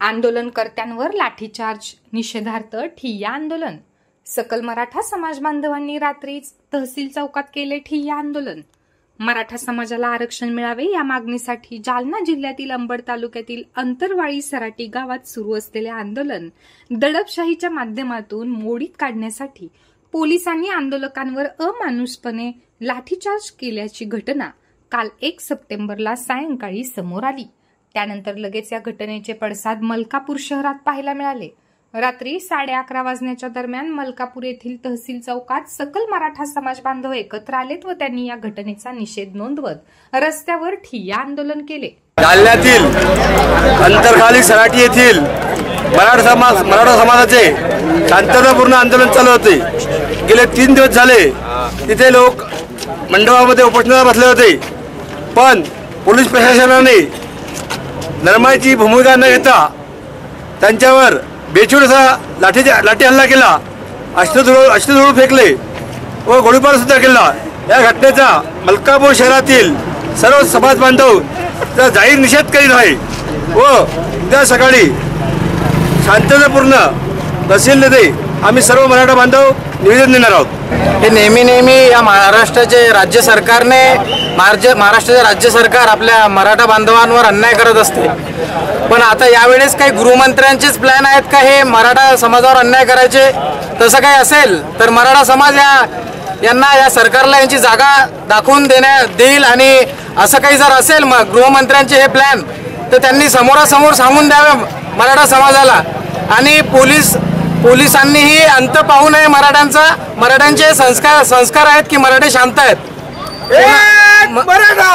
आंदोलनकर्त्यांवर लाठीचार्ज निषेधार्थ ठिय्या आंदोलन. सकल मराठा समाज बांधवांनी रात्रीच तहसील चौकात केले ठिय्या आंदोलन. मराठा समाजाला आरक्षण मिळावे या मागणीसाठी जालना जिल्ह्यातील अंबड तालुक्यातील अंतरवाळी सराटी गावात सुरू असलेले आंदोलन दडपशाहीच्या माध्यमातून मोडीत काढण्यासाठी पोलिसांनी आंदोलकांवर अमानुषपणे लाठीचार्ज केल्याची घटना काल एक सप्टेंबरला सायंकाळी समोर आली. त्यानंतर लगेच या घटनेचे पडसाद मलकापूर शहरात पाहायला मिळाले. रात्री साडे अकरा वाजण्याच्या दरम्यान मलकापूर येथील तहसील चौकात सकल मराठा समाज बांधव एकत्र आलेत व त्यांनी या घटनेचा निषेध नोंदवत रस्त्यावर ठिय्या आंदोलन केले. जालन्यातील अंतरखाली सराठी येथील मराठा समाज मराठा समाजाचे शांततापूर्ण आंदोलन चालू होते. गेले तीन दिवस झाले तिथे लोक मंडपामध्ये उपोषणाला बसले होते. पण पोलीस प्रशासनाने नरमाईची भूमिका न घेता त्यांच्यावर बेछूट असा लाठी लाठी हल्ला केला. अश्रुधुळू अश्रुधुळू फेकले व गोळीबारसुद्धा केला. या घटनेचा मलकापूर शहरातील सर्व समाज बांधव त्याचा जाहीर निषेध करीत आहे व उद्या सकाळी शांततापूर्ण तहसील येथे आम्ही सर्व मराठा बांधव निवेदन देणार आहोत? हे नेहमी नेहमी या महाराष्ट्राचे राज्य सरकारने महाराज महाराष्ट्राचे राज्य सरकार आपल्या मराठा बांधवांवर अन्याय करत असते. पण आता यावेळेस काही गृहमंत्र्यांचेच प्लॅन आहेत का हे मराठा समाजावर अन्याय करायचे? तसं काही असेल तर मराठा समाज या यांना या सरकारला यांची जागा दाखवून देण्या देईल आणि असं काही जर असेल मग गृहमंत्र्यांचे हे प्लॅन तर त्यांनी समोरासमोर सांगून द्यावे मराठा समाजाला. आणि पोलीस पोलिसांनीही अंत पाहू नये मराठ्यांचा. मराठ्यांचे संस्कार संस्कार आहेत की मराठे शांत आहेत? मराठा!